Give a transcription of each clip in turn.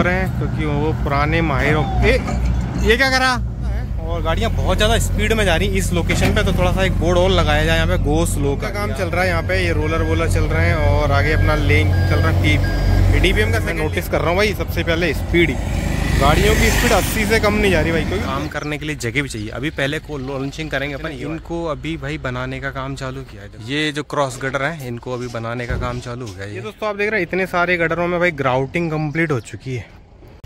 ऊपर हैं क्योंकि वो पुराने माहिरों ए ये क्या करा? और गाड़ियाँ बहुत ज़्यादा स्पीड में जा रही इस लोकेशन पे तो थोड़ा सा एक बोर्ड और लगाया जाए यहाँ पे गो स्लो का काम चल रहा है यहाँ पे ये रोलर वोलर चल रहे हैं और आगे अपना लेन चल रहा है। का मैं नोटिस कर रहा हूँ भाई सबसे पहले स्पीड गाड़ियों की स्पीड 80 से कम नहीं जा रही भाई क्योंकि काम करने के लिए जगह भी चाहिए। अभी पहले को लॉन्चिंग करेंगे अपन इनको अभी भाई बनाने का काम चालू किया है। ये जो क्रॉस गटर है इनको अभी बनाने का काम चालू हो गया ये दोस्तों आप देख रहे हैं इतने सारे गटरों में भाई ग्राउटिंग कंप्लीट हो चुकी है।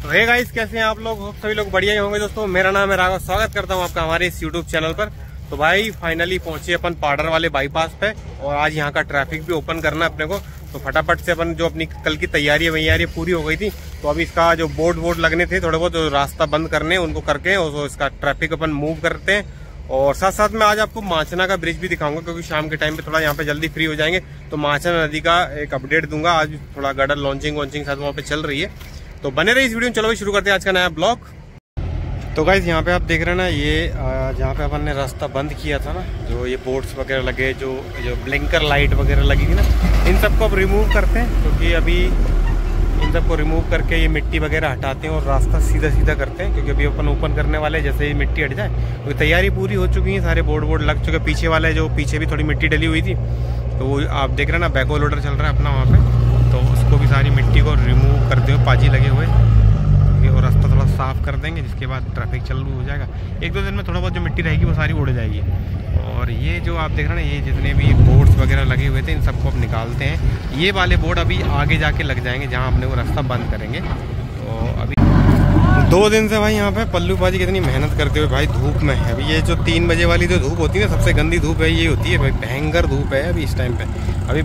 तो हे गाइस कैसे हैं आप लोग? सभी लोग बढ़िया ही होंगे दोस्तों। मेरा नाम है राघव। स्वागत करता हूँ आपका हमारे इस यूट्यूब चैनल पर। तो भाई फाइनली पहुँचे अपन पाडर वाले बाईपास पे और आज यहाँ का ट्रैफ़िक भी ओपन करना है अपने को। तो फटाफट से अपन जो अपनी कल की तैयारी वैयारी पूरी हो गई थी। तो अभी इसका जो बोर्ड वोर्ड लगने थे, थोड़े बहुत रास्ता बंद करने, उनको करके और इसका ट्रैफ़िक अपन मूव करते हैं। और साथ साथ में आज आपको माचना का ब्रिज भी दिखाऊँगा, क्योंकि शाम के टाइम पे थोड़ा यहाँ पे जल्दी फ्री हो जाएँगे। तो माचना नदी का एक अपडेट दूँगा। आज थोड़ा गडर लॉन्चिंग वॉन्चिंग साथ वहाँ पे चल रही है। तो बने रही इस वीडियो में। चलो भाई, शुरू करते हैं आज का नया ब्लॉग तो गाइज़ यहाँ पे आप देख रहे हैं ना, ये जहाँ पे अपन ने रास्ता बंद किया था ना, जो ये बोर्ड्स वगैरह लगे, जो जो ब्लिंकर लाइट वगैरह लगी थी ना, इन सबको अब रिमूव करते हैं, क्योंकि अभी इन सबको रिमूव करके ये मिट्टी वगैरह हटाते हैं और रास्ता सीधा सीधा करते हैं, क्योंकि अभी अपन ओपन करने वाले हैं, जैसे ही मिट्टी हट जाए। क्योंकि तैयारी पूरी हो चुकी है, सारे बोर्ड वोर्ड लग चुके पीछे वाले जो पीछे भी थोड़ी मिट्टी डली हुई थी तो वो आप देख रहे हैं ना बैको लोडर चल रहा है अपना वहाँ पर तो उसको भी सारी मिट्टी को रिमूव करते हुए पाजी लगे हुए। थोड़ा साफ़ कर देंगे, जिसके बाद ट्रैफ़िक चालू हो जाएगा। एक दो दिन में थोड़ा बहुत जो मिट्टी रहेगी, वो सारी उड़ जाएगी। और ये जो आप देख रहे हैं ये जितने भी बोर्ड्स वगैरह लगे हुए थे, इन सबको अब निकालते हैं। ये वाले बोर्ड अभी आगे जाके लग जाएँगे, जहाँ अपने वो रास्ता बंद करेंगे। तो अभी दो दिन से भाई यहाँ पे पल्लू बाजी कितनी मेहनत करते हुए, भाई धूप में है। अभी ये जो तीन बजे वाली जो धूप होती है ना, सबसे गंदी धूप है, ये होती है, भाई भयंकर धूप है अभी इस टाइम पे। अभी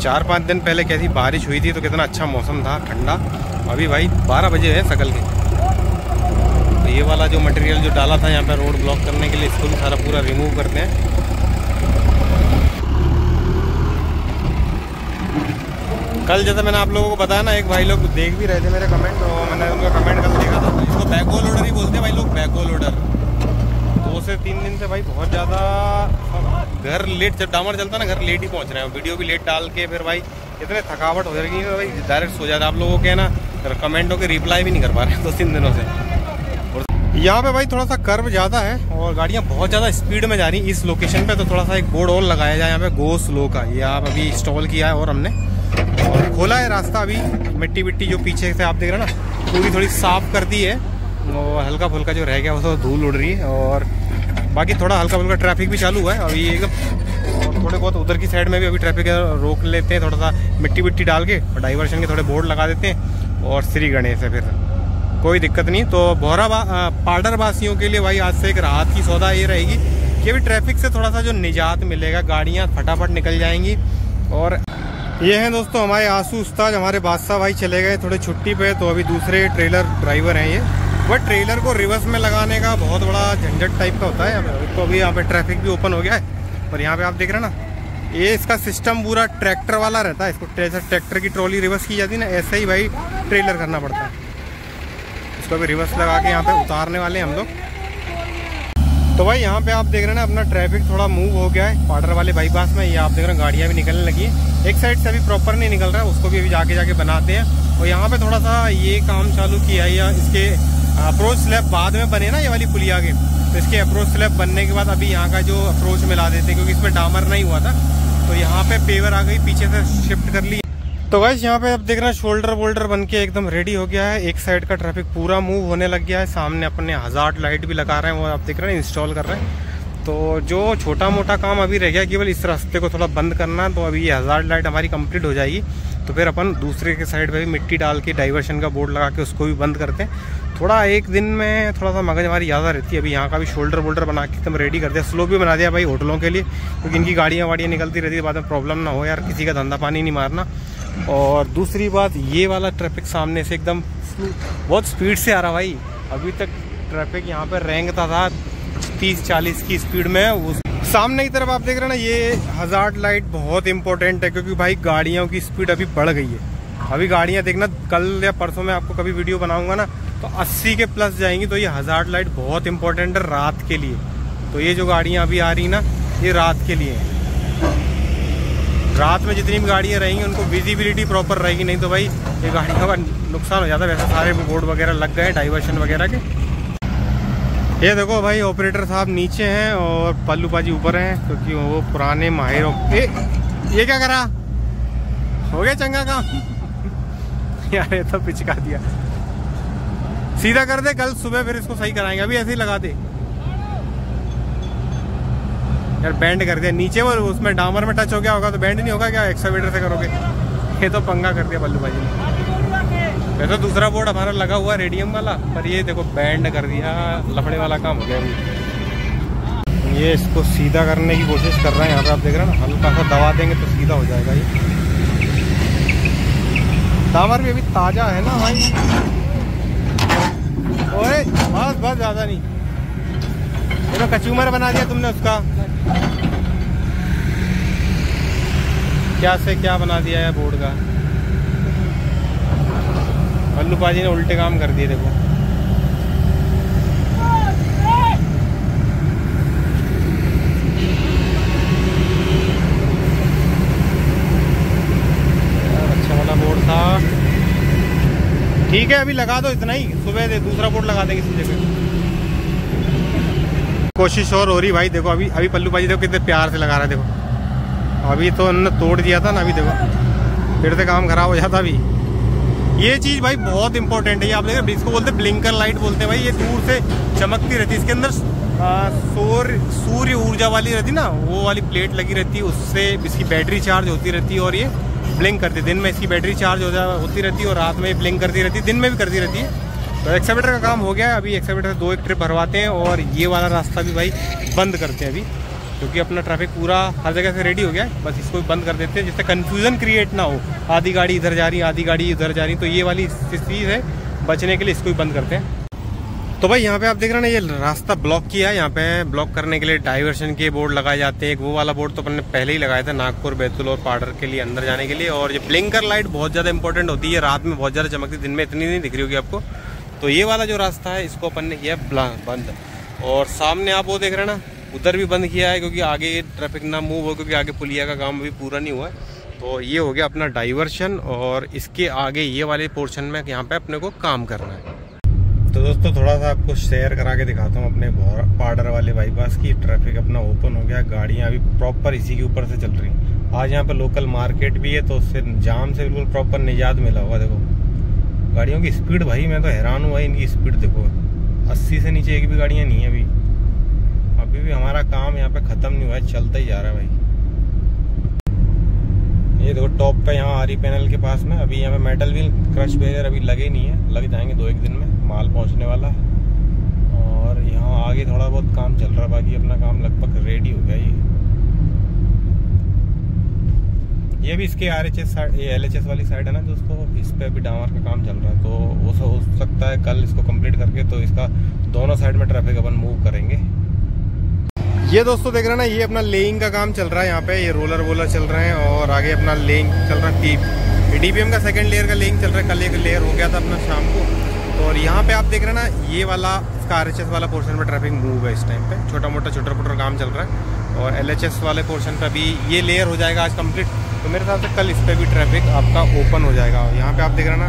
चार पाँच दिन पहले कैसी बारिश हुई थी तो कितना अच्छा मौसम था, ठंडा। अभी भाई बारह बजे है, सकल के। ये वाला जो मटेरियल जो डाला था यहाँ पे रोड ब्लॉक करने के लिए, इसको भी सारा पूरा रिमूव करते हैं। कल जैसे मैंने आप लोगों को बताया ना, एक भाई लोग देख भी रहे थे मेरे कमेंट तो मैंने उनका कमेंट कल देखा था। इसको बैको लोडर ही बोलते हैं भाई लोग बैको लोडर दो से तीन दिन से भाई बहुत ज़्यादा घर लेट जब डामर चलता ना, घर लेट ही पहुँच रहे हैं। वीडियो भी लेट डाल के फिर भाई इतने थकावट हो जाएगी भाई डायरेक्ट सो जाता आप लोगों के ना कमेंटों के रिप्लाई भी नहीं कर पा रहे दो तीन दिनों से। यहाँ पे भाई थोड़ा सा कर्व ज़्यादा है और गाड़ियाँ बहुत ज़्यादा स्पीड में जा रही इस लोकेशन पे तो थोड़ा सा एक बोर्ड और लगाया जाए यहाँ पे गो स्लो का। ये आप अभी इंस्टॉल किया है और हमने। और खोला है रास्ता अभी मिट्टी विट्टी जो पीछे से आप देख रहे हैं ना, पूरी थोड़ी साफ़ कर दी है। और हल्का फुल्का जो रह गया, वो तो धूल उड़ रही है। और बाकी थोड़ा हल्का फुल्का ट्रैफ़िक भी चालू हुआ है। अभी एकदम थोड़े बहुत उधर की साइड में भी अभी ट्रैफ़िक रोक लेते हैं, थोड़ा सा मिट्टी विट्टी डाल के और डाइवर्शन के थोड़े बोर्ड लगा देते हैं। और श्री गणेश है फिर। कोई दिक्कत नहीं। तो बोहरा पार्डर वासियों के लिए भाई आज से एक राहत की सौदा ये रहेगी कि अभी ट्रैफ़िक से थोड़ा सा जो निजात मिलेगा, गाड़ियाँ फटाफट निकल जाएँगी। और ये हैं दोस्तों हमारे आँसू उस्ताद, हमारे बादशाह भाई चले गए, थोड़े छुट्टी पे तो अभी दूसरे ट्रेलर ड्राइवर हैं ये। बट ट्रेलर को रिवर्स में लगाने का बहुत बड़ा झंझट टाइप का होता है। तो अभी यहाँ पे ट्रैफ़िक भी ओपन हो गया है और यहाँ पे आप देख रहे हैं ना, ये इसका सिस्टम पूरा ट्रैक्टर वाला रहता है। इसको ट्रैक्टर की ट्रॉली रिवर्स की जाती है ना, ऐसे ही भाई ट्रेलर करना पड़ता है। इसको भी रिवर्स लगा के यहाँ पे उतारने वाले हैं हम लोग। तो भाई, यहाँ पे आप देख रहे हैं ना, अपना ट्रैफ़िक थोड़ा मूव हो गया है, पार्डर वाले बाईपास में ये आप देख रहे हैं, गाड़ियाँ भी निकलने लगी है। एक साइड से अभी प्रॉपर नहीं निकल रहा है उसको भी अभी जाके जाके बनाते हैं। और यहाँ पे थोड़ा सा ये काम चालू किया है, या इसके अप्रोच स्लैब बाद में बने ना ये वाली पुलिया के। तो इसके अप्रोच स्लैब बनने के बाद अभी यहाँ का जो अप्रोच मिला देते हैं, क्योंकि इसमें डामर नहीं हुआ था। तो यहाँ पे पेवर आ गई, पीछे से शिफ्ट कर ली। तो गाइस यहाँ पे आप देख रहे हैं शोल्डर वोल्डर बन के एकदम रेडी हो गया है। एक साइड का ट्रैफ़िक पूरा मूव होने लग गया है। सामने अपने हज़ार लाइट भी लगा रहे हैं, वो आप देख रहे हैं इंस्टॉल कर रहे हैं। तो जो छोटा मोटा काम अभी रह गया, केवल इस रास्ते को थोड़ा बंद करना तो अभी ये हज़ार लाइट हमारी कंप्लीट हो जाएगी। तो फिर अपन दूसरे के साइड पे भी मिट्टी डाल के डाइवर्शन का बोर्ड लगा के उसको भी बंद करते हैं। थोड़ा एक दिन में थोड़ा सा मगज हमारी ज़्यादा रहती है। अभी यहाँ का भी शोल्डर वोल्डर बना के एकदम रेडी कर दिया स्लो भी बना दिया भाई होटलों के लिए, क्योंकि इनकी गाड़ियाँ वाड़ियाँ निकलती रहती है, बाद में प्रॉब्लम ना हो यार, किसी का धंधा पानी नहीं मारना। और दूसरी बात, ये वाला ट्रैफ़िक सामने से एकदम बहुत स्पीड से आ रहा भाई। अभी तक ट्रैफ़िक यहाँ पर रेंगता था तीस चालीस की स्पीड में। उस सामने की तरफ़ आप देख रहे हैं ना, ये हज़ार लाइट बहुत इंपॉर्टेंट है, क्योंकि भाई गाड़ियों की स्पीड अभी बढ़ गई है। अभी गाड़ियाँ देखना, कल या परसों में आपको कभी वीडियो बनाऊँगा ना तो 80 के प्लस जाएँगी तो ये हज़ार लाइट बहुत इंपॉर्टेंट है रात के लिए। तो ये जो गाड़ियाँ अभी आ रही ना, ये रात के लिए है। रात में जितनी भी गाड़ियाँ रहेंगी, उनको विजिबिलिटी प्रॉपर रहेगी। नहीं तो भाई, ये गाड़ियों का नुकसान हो जाता है। वैसे सारे बोर्ड वगैरह लग गए डाइवर्शन वगैरह के। ये देखो भाई ऑपरेटर साहब नीचे हैं और पल्लू पाजी ऊपर हैं, क्योंकि वो पुराने माहिर ए, ये क्या करा? हो गया चंगा काम? यार, ये तो पिचका दिया। सीधा कर दे, कल सुबह फिर इसको सही कराएँगे। अभी ऐसे ही लगा दे। यार बैंड कर दिया। नीचे वो, उसमें डामर में टच हो गया होगा तो बैंड नहीं होगा क्या? एक्सावेटर से करोगे? ये तो पंगा कर दिया बल्लू भाई ने। वैसे दूसरा बोर्ड हमारा लगा हुआ रेडियम वाला, पर ये देखो बैंड कर दिया। लफड़े वाला काम हो गया ये इसको सीधा करने की कोशिश कर रहे हैं, यहाँ पे आप देख रहे हैं ना, हल्का सा दबा देंगे तो सीधा हो जाएगा ये। दामर भी अभी ताज़ा है ना भाई। ओए, बस बस, ज़्यादा नहीं। तो कचूमर बना दिया तुमने उसका। क्या से क्या बना दिया है बोर्ड का। अल्लू पाजी ने उल्टे काम कर दिए, देखो। अच्छा वाला बोर्ड था। ठीक है, अभी लगा दो इतना ही। सुबह दूसरा बोर्ड लगा देंगे इसी जगह। कोशिश और हो रही भाई, देखो अभी अभी पल्लू पाजी देखो कितने प्यार से लगा रहा देखो। अभी तो उन्होंने तोड़ दिया था ना, अभी देखो। फिर से काम खराब हो जाता अभी। ये चीज़ भाई बहुत इंपॉर्टेंट है आप देखें, इसको बोलते ब्लिंकर लाइट बोलते हैं भाई, ये दूर से चमकती रहती इसके अंदर सौर, सूर्य ऊर्जा वाली रहती ना, वो वाली प्लेट लगी रहती है, उससे इसकी बैटरी चार्ज होती रहती है और ये ब्लिंक करती दिन में इसकी बैटरी चार्ज हो जा, होती रहती है और रात में ब्लिंक करती रहती दिन में भी करती रहती है। तो एक्सावेटर का काम हो गया अभी एक्सावेटर दो एक ट्रिप भरवाते हैं और ये वाला रास्ता भी भाई बंद करते हैं अभी, क्योंकि अपना ट्रैफ़िक पूरा हर जगह से रेडी हो गया है। बस इसको भी बंद कर देते हैं जिससे कन्फ्यूज़न क्रिएट ना हो। आधी गाड़ी इधर जा रही, आधी गाड़ी इधर जा रही तो ये वाली चीज़ है, बचने के लिए इसको भी बंद करते हैं। तो भाई यहाँ पे आप देख रहे हैं ना, ये रास्ता ब्लॉक किया है। यहाँ पे ब्लॉक करने के लिए डाइवर्शन के बोर्ड लगाए जाते हैं। एक वो वाला बोर्ड तो अपन ने पहले ही लगाया था, नागपुर, बैतूल और पाडर के लिए, अंदर जाने के लिए। और ये ब्लिंकर लाइट बहुत ज़्यादा इंपॉर्टेंट होती है। रात में बहुत ज़्यादा चमकती, दिन में इतनी नहीं दिख रही होगी आपको। तो ये वाला जो रास्ता है, इसको अपन ने किया बंद। और सामने आप वो देख रहे हैं ना, उधर भी बंद किया है क्योंकि आगे ट्रैफ़िक ना मूव हो क्योंकि आगे पुलिया का काम अभी पूरा नहीं हुआ है। तो ये हो गया अपना डाइवर्शन और इसके आगे ये वाले पोर्शन में यहाँ पे अपने को काम करना है। तो दोस्तों, थोड़ा सा आपको शेयर करा के दिखाता हूँ अपने पार्डर वाले बाईपास की। ट्रैफ़िक अपना ओपन हो गया, गाड़ियाँ अभी प्रॉपर इसी के ऊपर से चल रही हैं। आज यहाँ पे लोकल मार्केट भी है तो उससे जाम से बिल्कुल प्रॉपर निजात मिला हुआ देखो। गाड़ियों की स्पीड भाई, मैं तो हैरान हुआ इनकी स्पीड देखो। अस्सी से नीचे एक भी गाड़ियाँ नहीं है अभी। अभी भी हमारा काम यहाँ पे ख़त्म नहीं हुआ है, चलता ही जा रहा है भाई। ये देखो, टॉप पे यहाँ आरी पैनल के पास में, अभी यहाँ पे मेटल व्हील क्रश बेयर अभी लगे नहीं है। लग जाएँगे दो एक दिन में, माल पहुँचने वाला है। और यहाँ आगे थोड़ा बहुत काम चल रहा है, बाकी अपना काम लगभग रेडी हो गया ये। ये भी इसके आर एच एस साइड ये एल एच एस वाली साइड है ना उसको इस पर भी डामर का काम चल रहा है। तो वो सब हो सकता है कल इसको कंप्लीट करके तो इसका दोनों साइड में ट्रैफ़िक अपन मूव करेंगे। ये दोस्तों देख रहे हैं ना, ये अपना लेइंग का काम चल रहा है यहाँ पे। ये रोलर वोलर चल रहे हैं और आगे अपना लेइंग चल रहा है। टी डीपीएम का सेकंड लेयर का लेइंग चल रहा है। कल एक लेयर हो गया था अपना शाम को। तो और यहाँ पे आप देख रहे हैं ना, ये वाला, इसका RHS वाला पोर्शन में ट्रैफ़िक मूव है इस टाइम पे। छोटा मोटा छोटा मोटा काम चल रहा है। और LHS वाले पोर्शन पर भी ये लेयर हो जाएगा आज कंप्लीट तो मेरे हिसाब से कल इस पर भी ट्रैफ़िक आपका ओपन हो जाएगा। यहाँ पे आप देख रहे ना,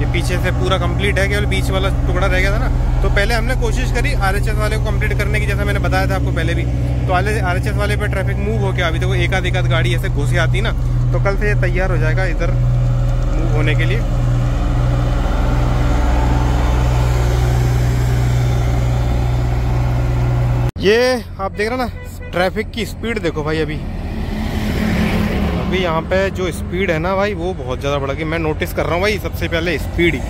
ये पीछे से पूरा कंप्लीट है, केवल बीच वाला टुकड़ा रह गया था ना। तो पहले हमने कोशिश करी आरएचएस वाले को कंप्लीट करने की, जैसा मैंने बताया था आपको पहले भी। तो आर एच वाले पे ट्रैफ़िक मूव हो गया अभी देखो एक आध एक आध गाड़ी ऐसे घुसी आती ना तो कल से ये तैयार हो जाएगा इधर मूव होने के लिए। ये आप देख रहे ना ट्रैफ़िक की स्पीड देखो भाई अभी। अभी यहाँ पे जो स्पीड है ना भाई, वो बहुत ज़्यादा बढ़ गई। मैं नोटिस कर रहा हूँ भाई, सबसे पहले स्पीड ही।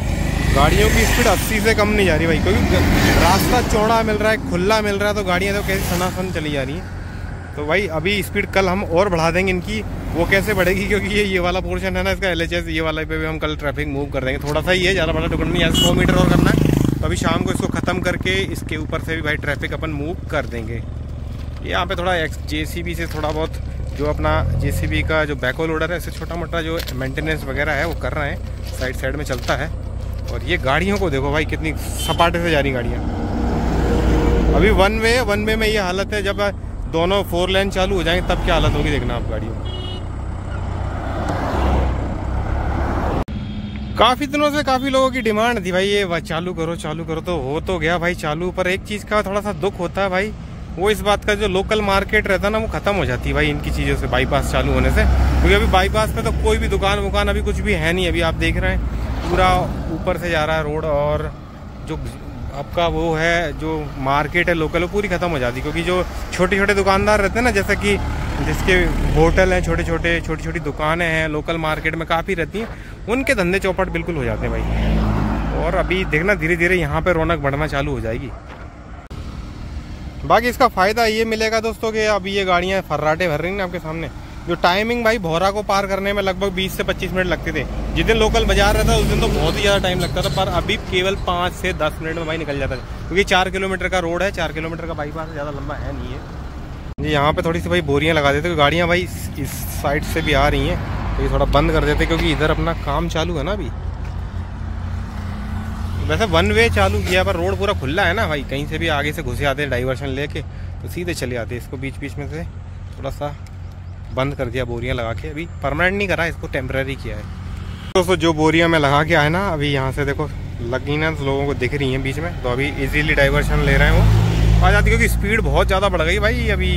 गाड़ियों की स्पीड 80 से कम नहीं जा रही भाई, क्योंकि रास्ता चौड़ा मिल रहा है, खुला मिल रहा है तो गाड़ियाँ तो कैसे सनासन चली जा रही हैं। तो भाई, अभी स्पीड कल हम और बढ़ा देंगे इनकी, वो कैसे बढ़ेगी, क्योंकि ये ये वाला पोर्शन है ना, इसका एलएचएस ये वाला पे भी हम कल ट्रैफ़िक मूव कर देंगे। थोड़ा सा ही है, ज़्यादा बड़ा टुकड़ा नहीं सौ मीटर और करना है। तो अभी शाम को इसको ख़त्म करके इसके ऊपर से भी भाई ट्रैफ़िक अपन मूव कर देंगे। यहाँ पे थोड़ा एक्स जे से थोड़ा बहुत जो अपना जे का जो बैको लोडर है, इससे छोटा मोटा जो मेंटेनेंस वगैरह है, वो कर रहे हैं। साइड साइड में चलता है। और ये गाड़ियों को देखो भाई, कितनी सपाटे से जा रही गाड़ियाँ। अभी वन वे वन वे में ये हालत है, जब दोनों फोर लेन चालू हो जाएँगे, तब क्या हालत होगी देखना आप गाड़ियों काफ़ी दिनों से काफ़ी लोगों की डिमांड थी भाई, ये चालू करो चालू करो तो हो तो गया भाई, चालू। पर एक चीज़ का थोड़ा सा दुख होता है भाई वो इस बात का जो लोकल मार्केट रहता ना, वो ख़त्म हो जाती है भाई इनकी चीज़ों से बाईपास चालू होने से। क्योंकि अभी बाईपास पे तो कोई भी दुकान वुकान अभी कुछ भी है नहीं, अभी आप देख रहे हैं। पूरा ऊपर से जा रहा है रोड और जो आपका वो है, जो मार्केट है लोकल वो पूरी ख़त्म हो जाती है। क्योंकि जो छोटे छोटे दुकानदार रहते हैं ना, जैसे कि जिसके होटल हैं छोटे छोटे छोटी छोटी दुकानें हैं लोकल मार्केट में काफ़ी रहती हैं, उनके धंधे चौपट बिल्कुल हो जाते हैं भाई। और अभी देखना धीरे धीरे यहाँ पर रौनक बढ़ना चालू हो जाएगी। बाकी इसका फ़ायदा ये मिलेगा दोस्तों कि अभी ये गाड़ियाँ फर्राटे भर रही हैं आपके सामने। जो टाइमिंग भाई भोरा को पार करने में लगभग 20 से 25 मिनट लगते थे। जिस दिन लोकल बाज़ार रहता उस दिन तो बहुत ही ज़्यादा टाइम लगता था, पर अभी केवल पाँच से दस मिनट में भाई निकल जाता है क्योंकि चार किलोमीटर का रोड है, चार किलोमीटर का बाईपास ज़्यादा लंबा है नहीं है। जी, यहाँ पे थोड़ी सी भाई बोरियाँ लगा देते गाड़ियाँ भाई इस साइड से भी आ रही हैं तो ये थोड़ा बंद कर देते, क्योंकि इधर अपना काम चालू है ना अभी। वैसे वन वे चालू किया, पर रोड पूरा खुला है ना भाई। कहीं से भी आगे से घुसे आते हैं डाइवर्शन लेके तो सीधे चले आते हैं इसको बीच बीच में से। थोड़ा सा बंद कर दिया बोरियाँ लगा के। अभी परमानेंट नहीं करा, इसको टेम्प्रेरी किया है। दोस्तों, जो बोरियाँ मैं लगा के आया ना, अभी यहाँ से देखो लगी ना तो लोगों को दिख रही हैं बीच में तो अभी इजीली डाइवर्शन ले रहे हैं वो। आ जाती क्योंकि स्पीड बहुत ज़्यादा बढ़ गई भाई, अभी।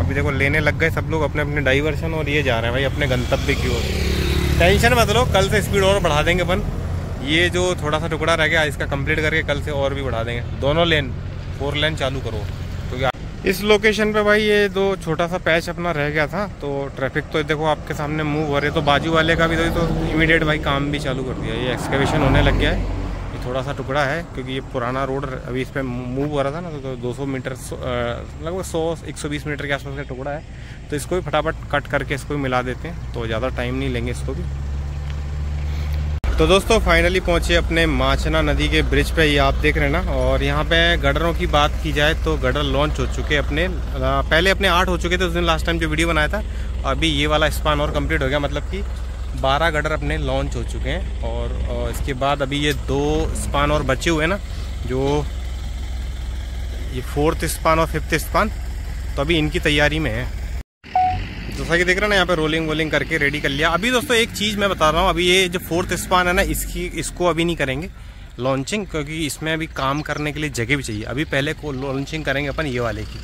अभी देखो, लेने लग गए सब लोग अपने अपने डाइवर्शन और ये जा रहे हैं भाई, अपने गंतव्य की ओर। टेंशन मत लो, कल से स्पीड और बढ़ा देंगे अपन। ये जो थोड़ा सा टुकड़ा रह गया इसका कंप्लीट करके कल से और भी बढ़ा देंगे। दोनों लेन फोर लेन चालू करो। क्योंकि तो इस लोकेशन पे भाई ये दो छोटा सा पैच अपना रह गया था तो ट्रैफ़िक तो देखो आपके सामने मूव हो रहे तो बाजू वाले का भी तो, तो इमीडिएट भाई काम भी चालू कर दिया ये एक्सकेवेशन होने लग गया है। ये थोड़ा सा टुकड़ा है क्योंकि ये पुराना रोड अभी इस पर मूव हो रहा था ना तो, तो 200 मीटर लगभग सौ एक मीटर के आसपास का टुकड़ा है। तो इसको भी फटाफट कट करके इसको भी मिला देते हैं। तो ज़्यादा टाइम नहीं लेंगे इसको भी। तो दोस्तों फाइनली पहुँचे अपने माचना नदी के ब्रिज पे ये आप देख रहे हैं ना? और यहाँ पे गडरों की बात की जाए तो गडर लॉन्च हो चुके अपने पहले अपने आठ हो चुके थे उस दिन लास्ट टाइम जो वीडियो बनाया था। अभी ये वाला स्पान और कंप्लीट हो गया मतलब कि बारह गडर अपने लॉन्च हो चुके हैं। और, इसके बाद अभी ये दो स्पान और बचे हुए हैं ना जो ये फोर्थ स्पान और फिफ्थ स्पान तो अभी इनकी तैयारी में है। जैसा कि देख रहे हैं ना, यहाँ पे रोलिंग वोलिंग करके रेडी कर लिया। अभी दोस्तों एक चीज़ मैं बता रहा हूँ, अभी ये जो फोर्थ स्पान है ना, इसकी, इसको अभी नहीं करेंगे लॉन्चिंग क्योंकि इसमें अभी काम करने के लिए जगह भी चाहिए। अभी पहले को लॉन्चिंग करेंगे अपन ये वाले की,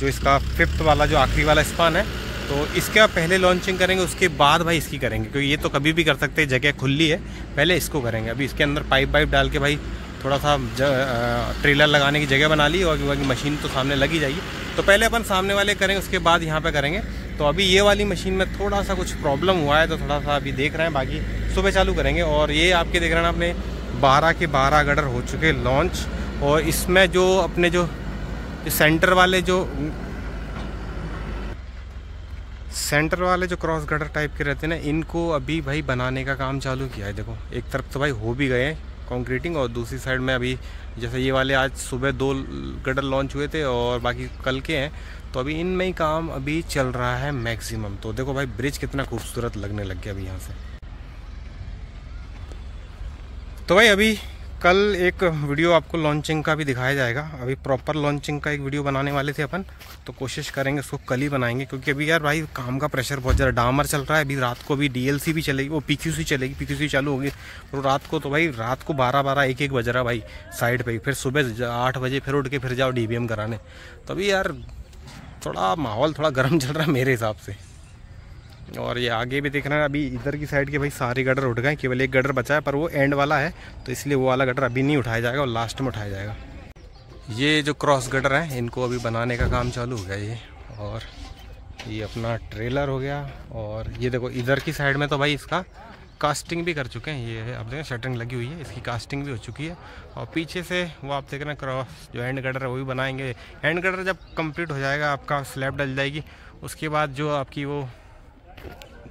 जो इसका फिफ्थ वाला, जो आखिरी वाला स्पान है। तो इसके पहले लॉन्चिंग करेंगे, उसके बाद भाई इसकी करेंगे, क्योंकि ये तो कभी भी कर सकते हैं, जगह खुली है, पहले इसको करेंगे। अभी इसके अंदर पाइप वाइप डाल के भाई थोड़ा सा ट्रेलर लगाने की जगह बना ली और मशीन तो सामने लगी जाएगी। तो पहले अपन सामने वाले करेंगे, उसके बाद यहाँ पे करेंगे। तो अभी ये वाली मशीन में थोड़ा सा कुछ प्रॉब्लम हुआ है तो थोड़ा सा अभी देख रहे हैं, बाकी सुबह चालू करेंगे। और ये आपके देख रहे हैं अपने बारह के बारह गडर हो चुके लॉन्च और इसमें जो अपने जो सेंटर वाले जो सेंटर वाले जो क्रॉस गडर टाइप के रहते हैं ना, इनको अभी भाई बनाने का काम चालू किया है। देखो, एक तरफ़ तो भाई हो भी गए हैं। कंक्रीटिंग और दूसरी साइड में अभी जैसे ये वाले आज सुबह दो गटर लॉन्च हुए थे और बाकी कल के हैं तो अभी इनमें ही काम अभी चल रहा है मैक्सिमम तो देखो भाई ब्रिज कितना खूबसूरत लगने लग गया अभी यहाँ से। तो भाई अभी कल एक वीडियो आपको लॉन्चिंग का भी दिखाया जाएगा। अभी प्रॉपर लॉन्चिंग का एक वीडियो बनाने वाले थे अपन तो कोशिश करेंगे उसको कल ही बनाएँगे, क्योंकि अभी यार भाई काम का प्रेशर बहुत ज़्यादा, डामर चल रहा है, अभी रात को भी डीएलसी भी चलेगी, वो पीक्यूसी चलेगी पीक्यूसी चालू होगी और रात को तो भाई, रात को बारह बारह एक एक बज रहा भाई साइड पर फिर सुबह आठ बजे फिर उठ के फिर जाओ डीबीएम कराने। तो अभी यार थोड़ा माहौल थोड़ा गर्म चल रहा है मेरे हिसाब से। और ये आगे भी देख रहे हैं, अभी इधर की साइड के भाई सारे गटर उठ गए, केवल एक गटर बचा है, पर वो एंड वाला है तो इसलिए वो वाला गटर अभी नहीं उठाया जाएगा और लास्ट में उठाया जाएगा। ये जो क्रॉस गटर है, इनको अभी बनाने का काम चालू हो गया ये, और ये अपना ट्रेलर हो गया, और ये देखो, इधर की साइड में तो भाई इसका कास्टिंग भी कर चुके हैं, ये आप देखें शटरिंग लगी हुई है, इसकी कास्टिंग भी हो चुकी है, और पीछे से वो आप देख रहे हैं क्रॉस जो एंड गटर है, वो भी बनाएँगे। एंड गटर जब कंप्लीट हो जाएगा, आपका स्लैब डल जाएगी, उसके बाद जो आपकी वो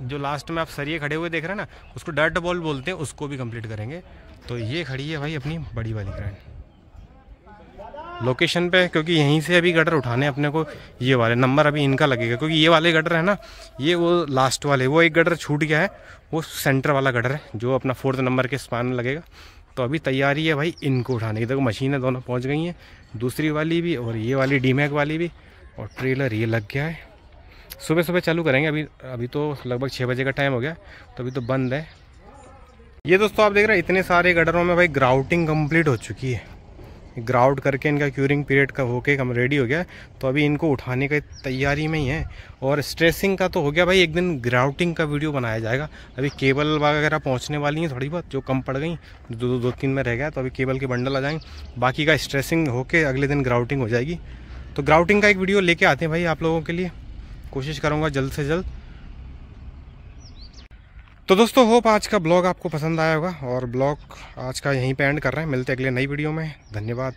जो लास्ट में आप सरिये खड़े हुए देख रहे हैं ना, उसको डर्ट बॉल बोलते हैं, उसको भी कंप्लीट करेंगे। तो ये खड़ी है भाई अपनी बड़ी वाली ग्रैंड लोकेशन पे, क्योंकि यहीं से अभी गटर उठाने अपने को, ये वाले नंबर अभी इनका लगेगा, क्योंकि ये वाले गटर है ना, ये वो लास्ट वाले, वो एक गटर छूट गया है, वो सेंटर वाला गटर है, जो अपना फोर्थ नंबर के स्पान में लगेगा। तो अभी तैयारी है भाई इनको उठाने की। देखो मशीनें दोनों पहुँच गई हैं, दूसरी वाली भी और ये वाली डीमैक वाली भी, और ट्रेलर ये लग गया है। सुबह सुबह चालू करेंगे। अभी अभी तो लगभग छः बजे का टाइम हो गया तो अभी तो बंद है। ये दोस्तों आप देख रहे हैं, इतने सारे गडरों में भाई ग्राउटिंग कंप्लीट हो चुकी है। ग्राउट करके इनका क्यूरिंग पीरियड का होके कम रेडी हो गया। तो अभी इनको उठाने का तैयारी में ही है। और स्ट्रेसिंग का तो हो गया भाई, एक दिन ग्राउटिंग का वीडियो बनाया जाएगा। अभी केबल वगैरह पहुँचने वाली हैं थोड़ी बहुत, जो कम पड़ गई, दो दो दो, तीन में रह गया तो अभी केबल के बंडल आ जाएँगे। बाकी का स्ट्रेसिंग होके अगले दिन ग्राउटिंग हो जाएगी। तो ग्राउटिंग का एक वीडियो लेके आते हैं भाई आप लोगों के लिए। कोशिश करूँगा जल्द से जल्द। तो दोस्तों, होप आज का ब्लॉग आपको पसंद आया होगा और ब्लॉग आज का यहीं पे एंड कर रहे हैं। मिलते अगले नई वीडियो में। धन्यवाद।